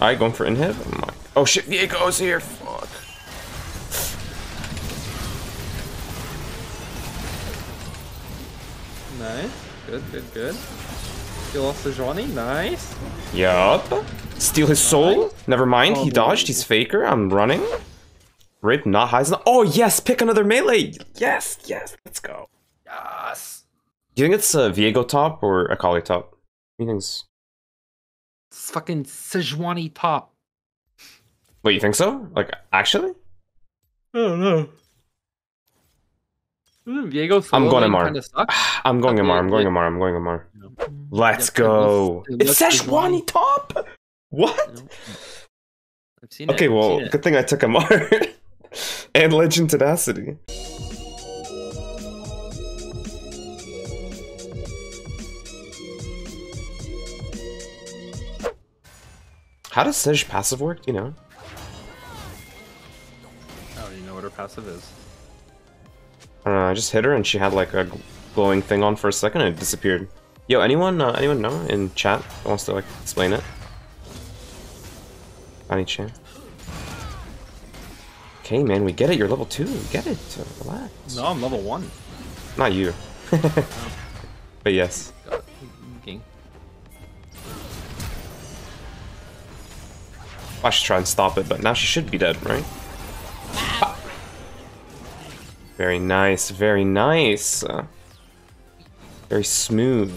Alright, going for inhib. Oh, my. oh shit, Viego's here. Fuck. Nice. Good, good, good. Kill off Sejuani. Nice. Yup. Steal his soul. Never mind, he Oh, dodged. He's faker. I'm running. Rape, not highs. Oh yes, pick another melee. Yes, yes. Let's go. Yes. Do you think it's a Viego top or a Kali top? Think it's... It's fucking Sejuani top. Wait, you think so? Like, actually? I don't know. Isn't Viego I'm going lane MR. kinda? I'm going Okay, MR. I'm going yeah. MR. I'm going MR. Yeah. Let's Yeah, go. it It's looks Szechuani Sejuani. top. What? You? I've seen it. Okay, I've well, seen good thing I took MR and Legend Tenacity. How does Sej passive work? You know? I don't know what her passive is. I don't know. I just hit her and she had like a glowing thing on for a second and it disappeared. Yo, anyone? Uh, anyone know in chat that wants to like explain it? Any chance? Okay, man, we get it. You're level two. We get it. Relax. No, I'm level one. Not you. but yes. I should try and stop it, but now she should be dead, right? Very nice, very nice. Very smooth.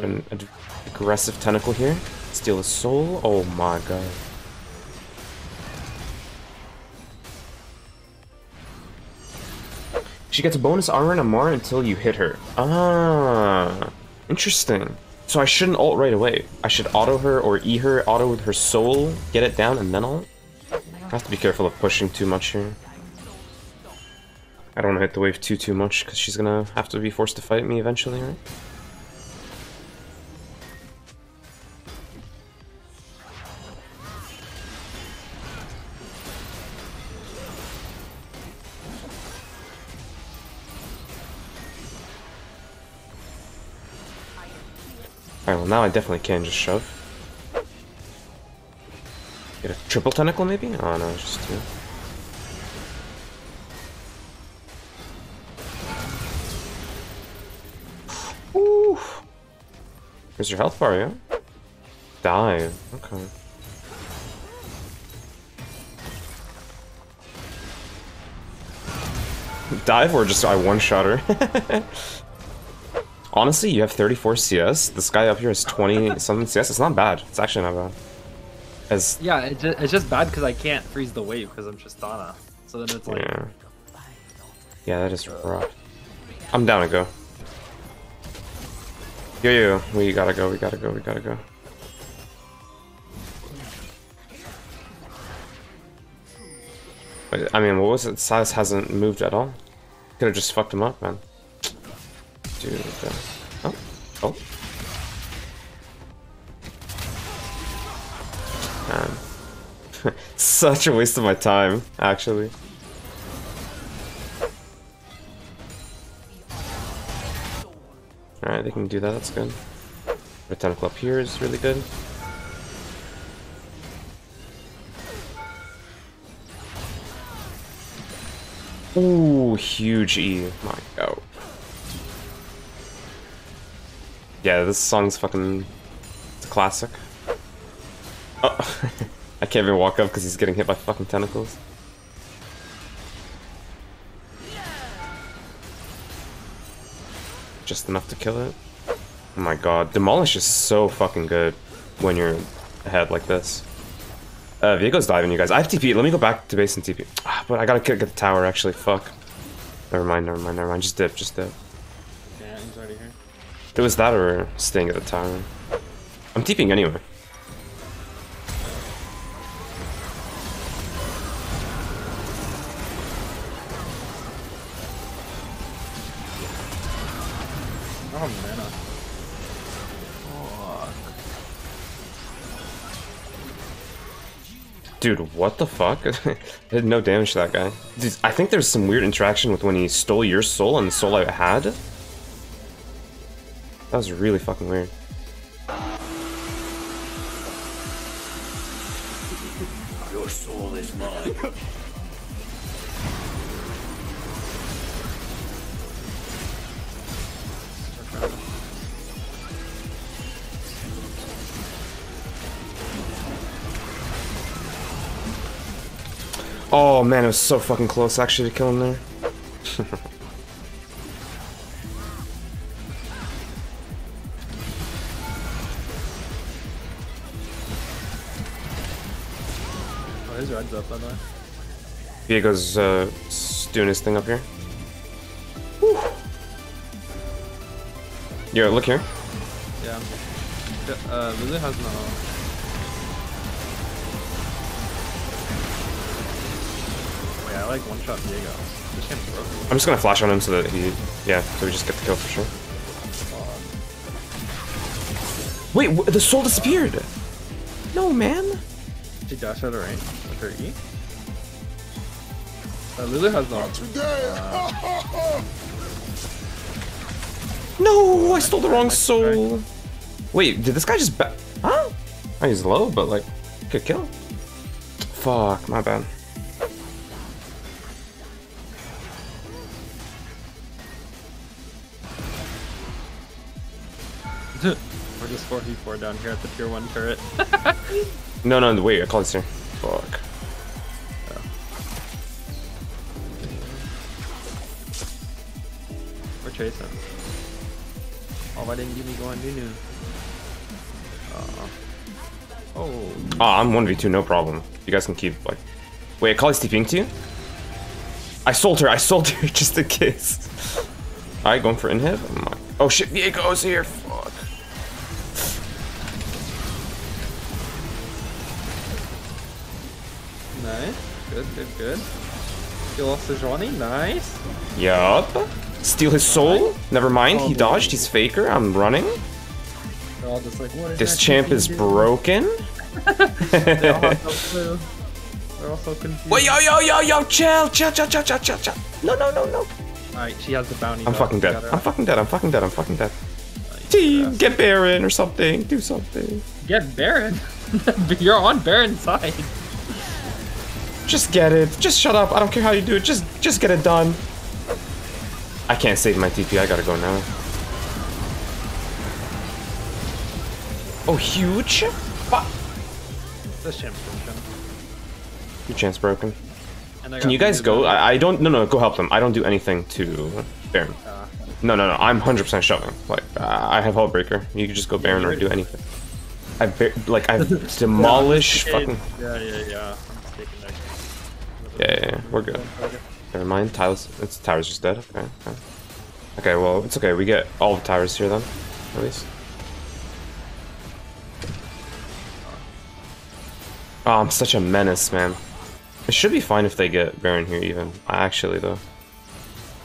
An ad- aggressive tentacle here. Steal a soul. Oh my god. She gets a bonus armor and a more until you hit her. Ah, interesting. So I shouldn't ult right away. I should auto her or E her, auto with her soul, get it down, and then ult. I have to be careful of pushing too much here. I don't want to hit the wave too too much because she's gonna have to be forced to fight me eventually, right? Alright, well now I definitely can just shove. Get a triple tentacle maybe? Oh no, just two. Ooh. Where's your health bar, yeah? Dive. Okay. Dive or just I one-shot her? Honestly, you have 34 CS. This guy up here has 20 something CS. It's not bad. It's actually not bad. As Yeah, it it's just bad because I can't freeze the wave because I'm Tristana. So then it's like, yeah, yeah, that is rough. I'm down to go. Yo yo, we gotta go. We gotta go. We gotta go. I mean, what was it? Sylas hasn't moved at all. Could have just fucked him up, man. Dude. uh, oh. Oh. Man. Such a waste of my time, actually. Alright, they can do that, that's good. The up here is really good. Ooh, huge E. My god. Yeah, this song's fucking it's a classic. Oh, I can't even walk up because he's getting hit by fucking tentacles. Just enough to kill it. Oh my god, Demolish is so fucking good when you're ahead like this. Uh, diving, you guys. I have TP. Let me go back to base and TP. Ah, but I gotta get the tower, actually. Fuck. Never mind, never mind, never mind. Just dip, just dip. It was that or staying at the tower. I'm TPing anyway. Oh, mana. Dude, what the fuck? I did no damage to that guy. Dude, I think there's some weird interaction with when he stole your soul and the soul I had. That was really fucking weird. soul is mine. Oh man, it was so fucking close actually to kill him there. Up, by the way. Viego's uh, doing his thing up here. Whew. Yo, look here. Yeah. Uh, Lulu has no. Wait, I like one shot Viego. This game's broken. I'm just gonna flash on him so that he, yeah, so we just get the kill for sure. Wait, the soul disappeared. No, man. She dash out of range E. Uh, Lulu has no. No, I stole the wrong soul. Wait, did this guy just ba- Huh? Oh, he's low, but like, could kill. Fuck, my bad. We're just 4v4 down here at the tier 1 turret. No, no, wait, I called this here. Fuck. We're. Oh, why didn't you me go on Nunu? Uh, oh, Ah, I'm 1v2, no problem. You guys can keep, like... Wait, Kali's TPing to you? I sold her, I sold her just in case. Alright, going for inhib? Oh, my- oh shit, Viego's here, fuck. nice. Good, good, good. You lost his Johnny, nice. Yup. Steal his soul? Never mind, he oh, dodged, he's faker, I'm running. All just like, what is This champ is doing?" broken. They all have no clue. They're all so confused. Wait, yo, yo, yo, yo, chill, chill, chill, chill, chill, chill, chill. No, no, no, no. Alright, she has the bounty. I'm fucking dead. I'm fucking dead. I'm fucking dead. I'm fucking dead. Nice. Team, get Baron or something. Do something. Get Baron. You're on Baron's side. Just get it. Just shut up. I don't care how you do it. Just, just get it done. I can't save my TP. I gotta go now. Oh, huge. Fuck. This champ's broken. Your chance broken. Can you guys go? I, I don't. No, no. Go help them. I don't do anything to Baron. Ah. No, no, no. I'm 100% shoving. Like, uh, I have Hullbreaker. You can just go Baron or do anything. I ba- like I demolish demolished Okay, fucking. Yeah, yeah, yeah. Yeah, yeah, yeah, we're good. Never mind. Tiles. It's tower's just dead. Okay. Okay. Okay. Well, it's okay. We get all the towers here then, at least. Oh, I'm such a menace, man. It should be fine if they get Baron here, even. Actually, though.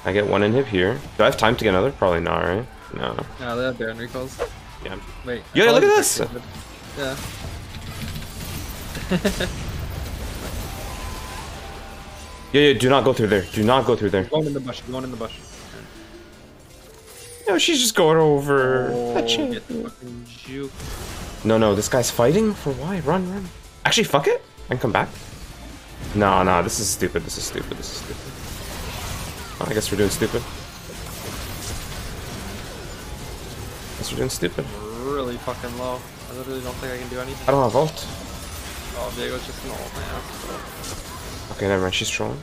I get one inhib here. Do I have time to get another? Probably not, right? No. No, they have Baron recalls. Yeah. Wait. Yeah, look at this. Yeah. Yeah, yeah. Do not go through there. Do not go through there. Going in the bush. Going in the bush. No, she's just going over. Oh, the champ. get fucking. No, no, this guy's fighting? For why? Run, run. Actually, fuck it. I can come back. No, no, this is stupid. This is stupid. This is stupid. I guess we're doing stupid. Guess we're doing stupid. Really fucking low. I literally don't think I can do anything. I don't have ult. Oh, Viego's just an old man. Okay, never mind. She's trolling.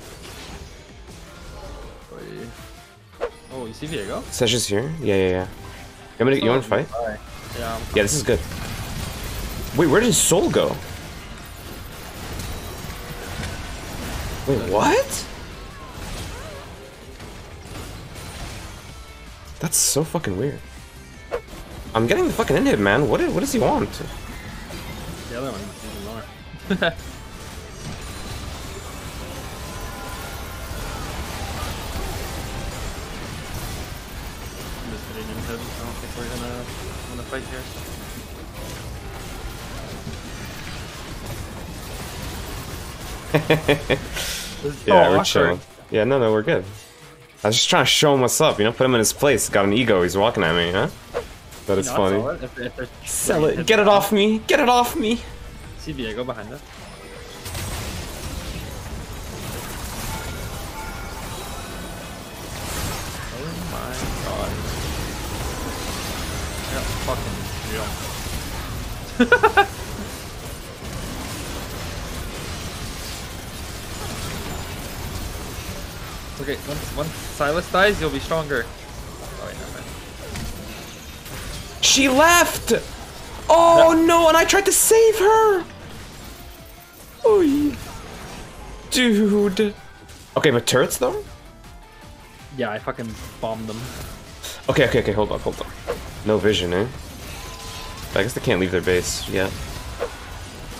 Oh, you see Viego? Sesh is here. Yeah, yeah, yeah. You want, to, you want to fight? Yeah. Yeah, this is good. Wait, where did his soul go? Wait, what? That's so fucking weird. I'm getting the fucking inhib, man. What, what does he want? The other one I don't think we're gonna wanna fight here. yeah, we're awkward. chilling. Yeah, no, no, we're good. I was just trying to show him what's up, you know, put him in his place. Got an ego, he's walking at me, huh? That is funny. It. If, if Sell it, get it off me, get it off me! See Viego behind us. Oh my god. Yeah, fucking jump. okay, once once Sylas dies, you'll be stronger. Oh wait, never. She left! Oh no, and I tried to save her! Oy. Dude. Okay, but turrets though? Yeah, I fucking bombed them. Okay, okay, okay, hold on, hold up. No vision, eh? I guess they can't leave their base yet.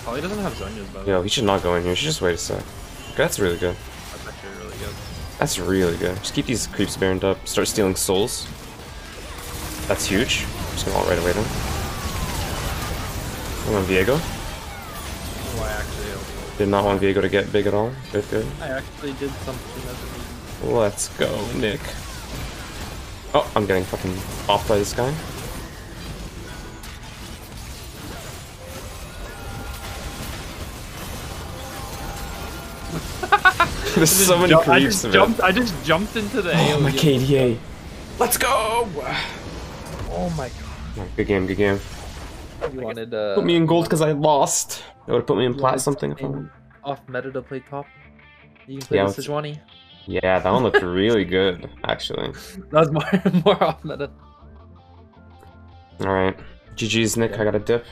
Holly doesn't have Zhonya's by the. Yo, he should not go in here. He should just wait a sec. Okay, that's really good. That's actually really good. That's really good. Just keep these creeps baroned up. Start stealing souls. That's huge. Just gonna ult right away then. I want Viego. Oh, I actually, Did not want Viego to get big at all. Good, good. I actually did something Let's go, Nick. Oh, I'm getting fucking off by this guy. There's so many I creeps, just jumped. I just jumped into the Oh, my. KDA. Let's go! Oh my god. Good game, good game. You wanted uh. Put me in gold because I lost. It would have put me in plat something if I won. off meta to play top. You can play Yeah, the it's- Sejuani. Yeah, that one looked really good, actually. That was more more off meta. Alright. GG's, Nick. I got a dip.